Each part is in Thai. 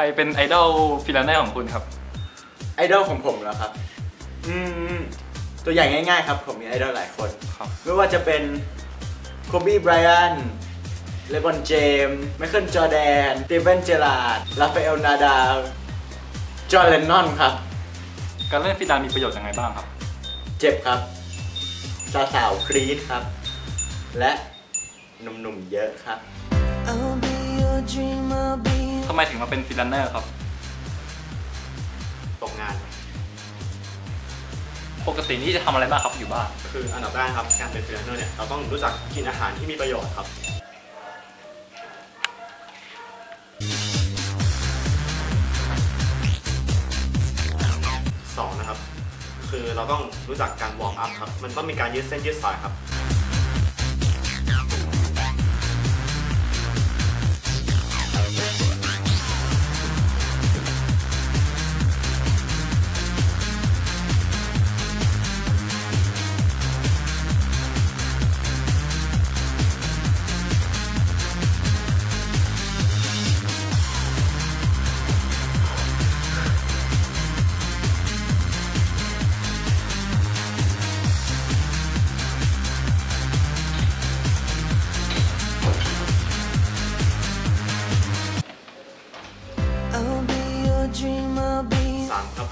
ใครเป็นไอดอล free runner ของคุณครับ ไอดอลของผมแล้วครับ อืม ตัวอย่างง่ายๆ ครับ ผมมีไอดอลหลายคน ครับ ไม่ว่าจะเป็นโคบีไบรอันต์ เลบรอนเจมส์ไมเคิลจอร์แดนสตีเวนเจอร์ราร์ดราฟาเอลนาดาลจอห์น เลนนอนครับ การเล่น free run มีประโยชน์ยังไงบ้างครับ เจ็บครับ สาวสาวๆกรี๊ดครับ และหนุ่มๆเยอะครับ ไมถึงมาเป็น free runner ครับ ตกงาน ปกตินี่จะทำอะไรบ้างครับอยู่บ้าน คืออันดับแรกครับการเป็น free runner เนี่ยเราต้องรู้จักกินอาหารที่มีประโยชน์ครับสองนะครับ คือเราต้องรู้จักการวอร์มอัพครับ มันต้องมีการยืดเส้นยืดสายครับ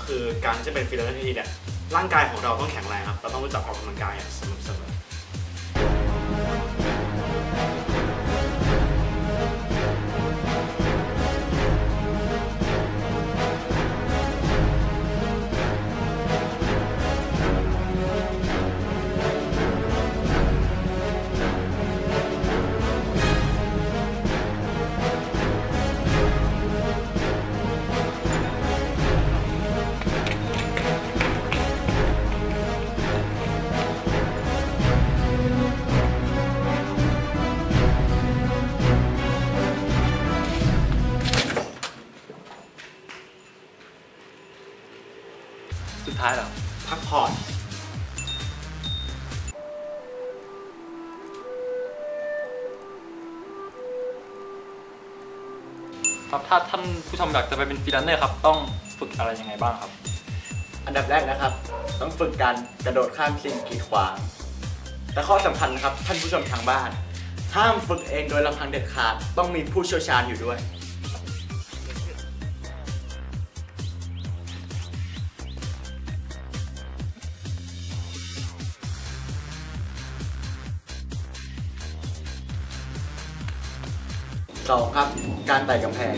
คือการที่จะเป็นฟรีแลนเซอร์ที่ดีเนี่ยร่างกายของเราต้องแข็งแรงครับเราต้องรู้จักออกกำลังกายสม่ำเสมอ สุดท้ายแล้วพักผ่อนครับถ้าท่านผู้ชมอยากจะไปเป็น free runner ครับ ต้องฝึกอะไรยังไงบ้างครับ อันดับแรกนะครับ ต้องฝึกการกระโดดข้ามสิ่งกีดขวาง แต่ข้อสำคัญนะครับท่านผู้ชมทางบ้าน ห้ามฝึกเองโดยลำพังเด็ดขาด ต้องมีผู้เชี่ยวชาญอยู่ด้วย สองครับการไต่กำแพง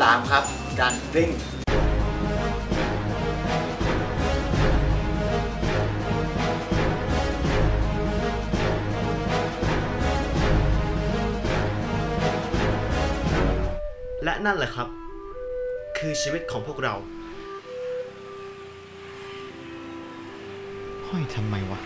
สามครับการกลิ้ง นั่นแหละครับ คือชีวิตของพวกเรา ห้อยทำไมวะ